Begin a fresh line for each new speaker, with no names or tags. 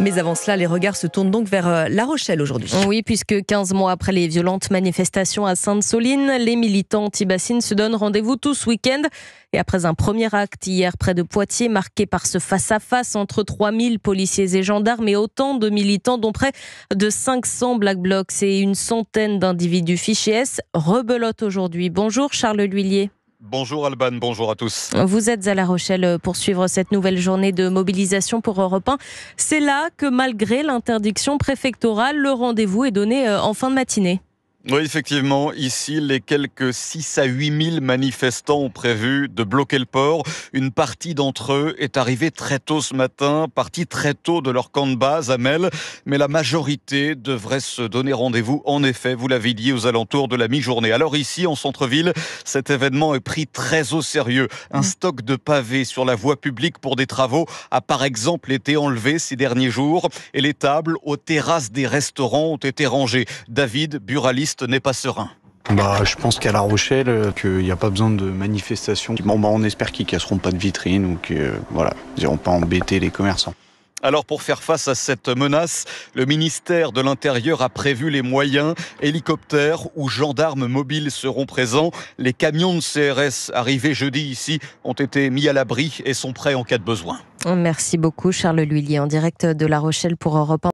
Mais avant cela, les regards se tournent donc vers euh, La Rochelle aujourd'hui.
Oui, puisque 15 mois après les violentes manifestations à Sainte-Soline, les militants anti-bassines se donnent rendez-vous tout ce week-end. Et après un premier acte hier près de Poitiers, marqué par ce face-à-face entre 3000 policiers et gendarmes et autant de militants, dont près de 500 Black Blocs et une centaine d'individus fichés S, rebelote aujourd'hui. Bonjour Charles Lhuillier.
Bonjour Alban, bonjour à tous.
Vous êtes à La Rochelle pour suivre cette nouvelle journée de mobilisation pour Europe 1. C'est là que malgré l'interdiction préfectorale, le rendez-vous est donné euh, en fin de matinée.
Oui, effectivement, ici, les quelques 6 à 8 000 manifestants ont prévu de bloquer le port. Une partie d'entre eux est arrivée très tôt ce matin, partie très tôt de leur camp de base à Mel, mais la majorité devrait se donner rendez-vous, en effet, vous l'avez dit, aux alentours de la mi-journée. Alors ici, en centre-ville, cet événement est pris très au sérieux. Un mmh. stock de pavés sur la voie publique pour des travaux a par exemple été enlevé ces derniers jours et les tables aux terrasses des restaurants ont été rangées. David, buraliste, n'est pas serein.
Bah, je pense qu'à La Rochelle, euh, qu'il n'y a pas besoin de manifestations. Bon, bah, on espère qu'ils casseront pas de vitrines ou que, voilà, ils n'iront pas embêter les commerçants.
Alors pour faire face à cette menace, le ministère de l'Intérieur a prévu les moyens. Hélicoptères ou gendarmes mobiles seront présents. Les camions de CRS arrivés jeudi ici ont été mis à l'abri et sont prêts en cas de besoin.
Merci beaucoup Charles Lhuillier en direct de La Rochelle pour Europe 1.